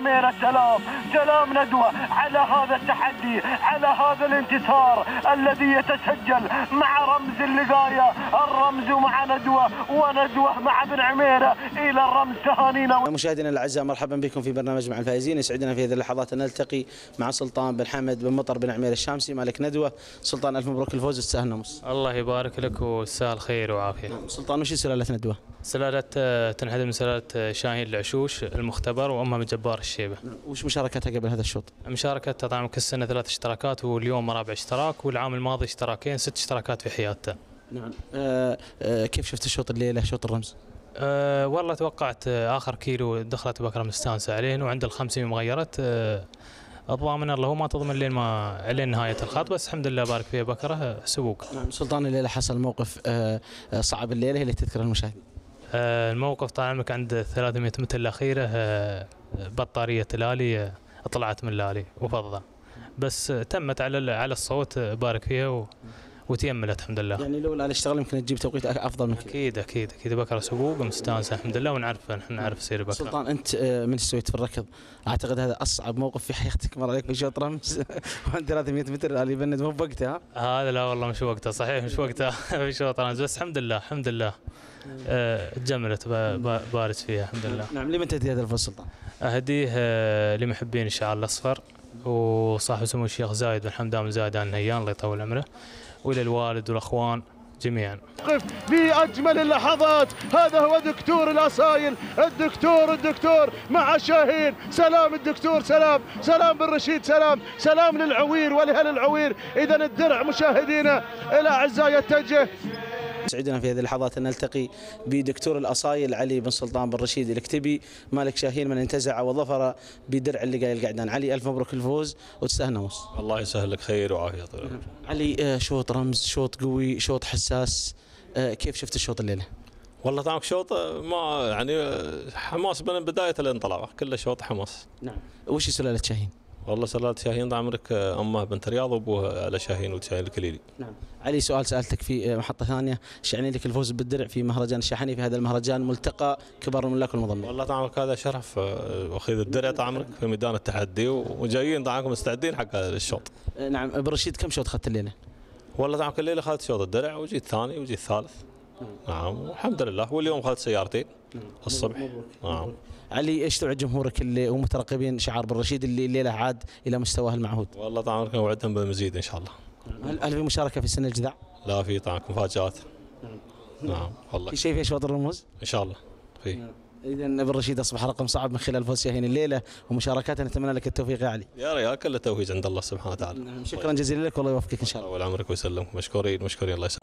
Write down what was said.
عميرة سلام سلام ندوة على هذا التحدي على هذا الانتصار الذي يتسجل مع رمز اللقاية. الرمز مع ندوة وندوة مع بن عميرة إلى الرمز تهانينا مشاهدينا الأعزاء مرحبا بكم في برنامج مع الفائزين. يسعدنا في هذه اللحظات أن نلتقي مع سلطان بن حمد بن مطر بن عمير الشامسي. مالك ندوة سلطان ألف مبروك الفوز تستاهل نمص الله يبارك لك وسال خير وعافية. سلطان وش سلاله ندوة؟ سلالة آه، تنحدر من سلالة آه، شاهين العشوش المختبر وأمها من جبار الشيبة. وش مشاركتها قبل هذا الشوط؟ مشاركة طبعا كل سنة ثلاث اشتراكات واليوم رابع اشتراك والعام الماضي اشتراكين ست اشتراكات في حياتها. نعم آه آه كيف شفت الشوط الليلة شوط الرمز؟ أه والله توقعت آه، آخر كيلو دخلت بكرة مستانسة عليه وعند الخمسين ما غيرت أه الضامن الله هو ما تضمن لين ما لين نهاية الخط بس الحمد لله بارك فيها بكرة سبوق. نعم سلطان الليلة حصل موقف آه، صعب الليلة اللي تذكر المشاهدين الموقف طال عمرك عند 300 متر الأخيرة آه، بطارية الآلي آه، طلعت من الآلي وفضة. بس آه، تمت على على الصوت آه، بارك فيها وتيملت الحمد لله. يعني لو لا اشتغل يمكن تجيب توقيت أفضل من كذا. أكيد أكيد أكيد. بكره سبوق مستانسه الحمد لله ونعرف نحن نعرف سير بكره سلطان أنت آه، من سويت في الركض؟ أعتقد هذا أصعب موقف في حياتك. مر عليك في شوط رمز. وأنت 300 متر اللي يبند مو بوقتها. ها؟ هذا لا والله مش وقته صحيح مش وقته في شوط رمز بس الحمد لله الحمد لله. آه، تجملت بارز فيها الحمد لله. نعم. لمن تهدي هذا الفوز سلطان؟ أهديه آه، لمحبين الشعار الأصفر وصاحب سمو الشيخ زايد بن حمدان بن زايد آل نهيان الله يطول عمره وإلى الوالد والأخوان جميعا. في أجمل اللحظات. هذا هو دكتور الاصايل الدكتور الدكتور مع شاهين. سلام الدكتور سلام. سلام بن رشيد سلام. سلام للعوير ولهل العوير. اذا الدرع مشاهدينا الاعزاء يتجه سعدنا في هذه اللحظات أن نلتقي بدكتور الأصايل علي بن سلطان بن رشيد الاكتبي مالك شاهين من انتزع وظفر بدرع اللقاء القعدان علي ألف مبروك الفوز وتستاهل نمص الله يسهل لك خير وعافية العمر. علي آه، شوط رمز شوط قوي شوط حساس آه، كيف شفت الشوط الليلة؟ والله طعمك شوط ما يعني حماس من بداية الانطلاق كله شوط حماس نعم وش سلاله شاهين؟ والله سلالة شاهين طال عمرك أمه بنت رياض وأبوها على شاهين وشاهين الكليلي. نعم. علي سؤال سألتك في آه، محطة ثانية. إيش يعني لك الفوز بالدرع في مهرجان الشاحني في هذا المهرجان ملتقى كبار الملاك والمضمين والله طال عمرك هذا شرف آه، واخذ الدرع طال عمرك في ميدان التحدي وجايين طال عمرك مستعدين حق الشوط. آه، نعم. بن رشيد كم شوط اخذت الليلة؟ والله طال عمرك الليلة اخذت شوط الدرع وجيت ثاني وجيت ثالث. نعم والحمد لله. واليوم اخذت سيارتين الصبح. نعم. علي إيش توعد جمهورك اللي ومترقبين شعار بن رشيد اللي الليلة عاد إلى مستواه المعهود؟ والله طال عمرك نوعدهم بالمزيد إن شاء الله. هل هل في مشاركة في سن الجذع؟ لا في طال عمرك مفاجات نعم والله. في شيء في اشواط الرموز؟ إن شاء الله. في. اذا بن رشيد أصبح رقم صعب من خلال فوز شاهين الليلة ومشاركاته نتمنى لك التوفيق يا علي. يا ريال كله توفيق عند الله سبحانه وتعالى. شكرا جزيلا لك والله يوفقك إن شاء الله. طول عمرك ويسلمك مشكورين مشكورين الله يسلمك